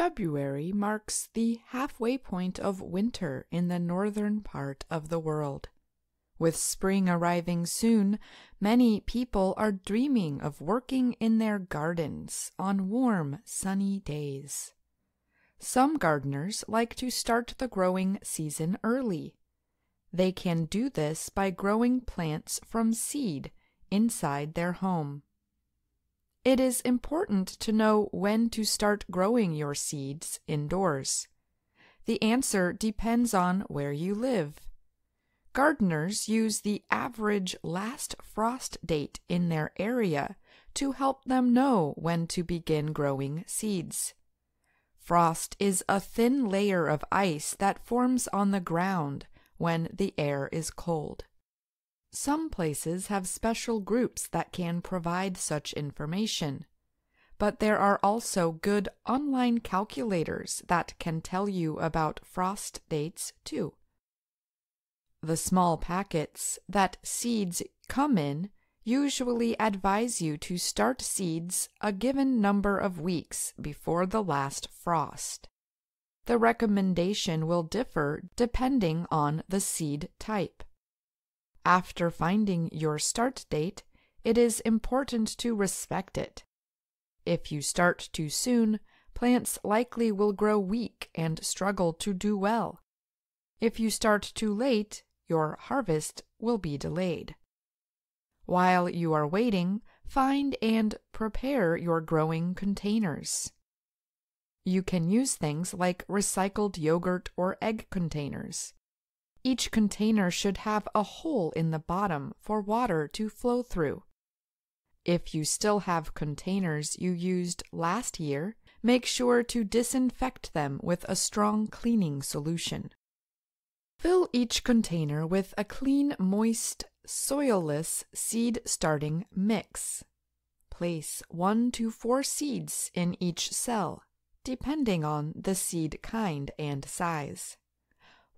February marks the halfway point of winter in the northern part of the world. With spring arriving soon, many people are dreaming of working in their gardens on warm, sunny days. Some gardeners like to start the growing season early. They can do this by growing plants from seed inside their home. It is important to know when to start growing your seeds indoors. The answer depends on where you live. Gardeners use the average last frost date in their area to help them know when to begin growing seeds. Frost is a thin layer of ice that forms on the ground when the air is cold. Some places have special groups that can provide such information, but there are also good online calculators that can tell you about frost dates too. The small packets that seeds come in usually advise you to start seeds a given number of weeks before the last frost. The recommendation will differ depending on the seed type. After finding your start date, it is important to respect it. If you start too soon, plants likely will grow weak and struggle to do well. If you start too late, your harvest will be delayed. While you are waiting, find and prepare your growing containers. You can use things like recycled yogurt or egg containers. Each container should have a hole in the bottom for water to flow through. If you still have containers you used last year, make sure to disinfect them with a strong cleaning solution. Fill each container with a clean, moist, soilless seed starting mix. Place 1 to 4 seeds in each cell, depending on the seed kind and size.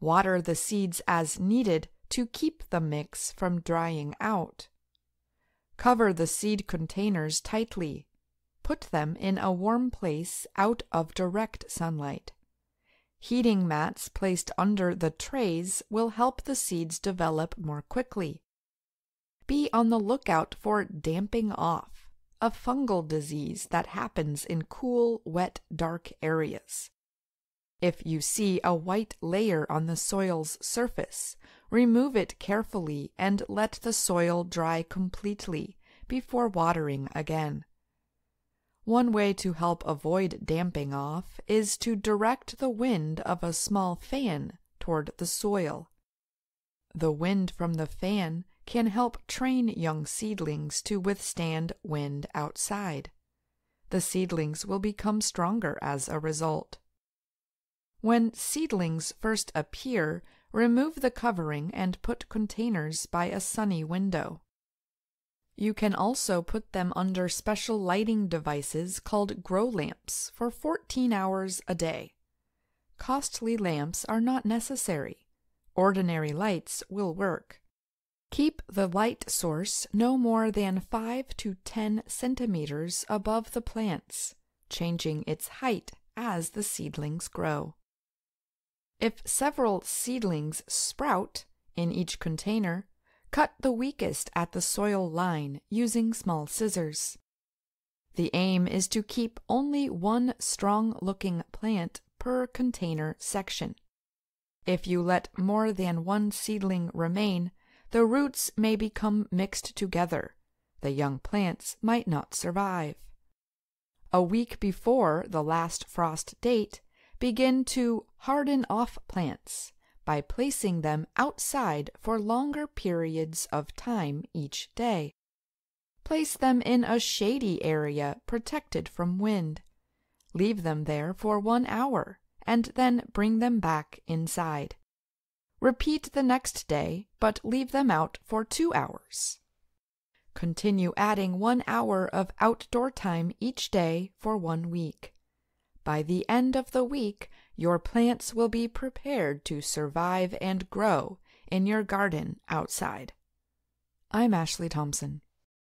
Water the seeds as needed to keep the mix from drying out. Cover the seed containers tightly. Put them in a warm place out of direct sunlight. Heating mats placed under the trays will help the seeds develop more quickly. Be on the lookout for damping off, a fungal disease that happens in cool, wet, dark areas. If you see a white layer on the soil's surface, remove it carefully and let the soil dry completely before watering again. One way to help avoid damping off is to direct the wind of a small fan toward the soil. The wind from the fan can help train young seedlings to withstand wind outside. The seedlings will become stronger as a result. When seedlings first appear, remove the covering and put containers by a sunny window. You can also put them under special lighting devices called grow lamps for 14 hours a day. Costly lamps are not necessary. Ordinary lights will work. Keep the light source no more than 5 to 10 centimeters above the plants, changing its height as the seedlings grow. If several seedlings sprout in each container, cut the weakest at the soil line using small scissors. The aim is to keep only one strong looking plant per container section. If you let more than one seedling remain, the roots may become mixed together. The young plants might not survive. A week before the last frost date, begin to harden off plants by placing them outside for longer periods of time each day. Place them in a shady area protected from wind. Leave them there for one hour and then bring them back inside. Repeat the next day, but leave them out for two hours. Continue adding one hour of outdoor time each day for one week. By the end of the week, your plants will be prepared to survive and grow in your garden outside. I'm Ashley Thompson.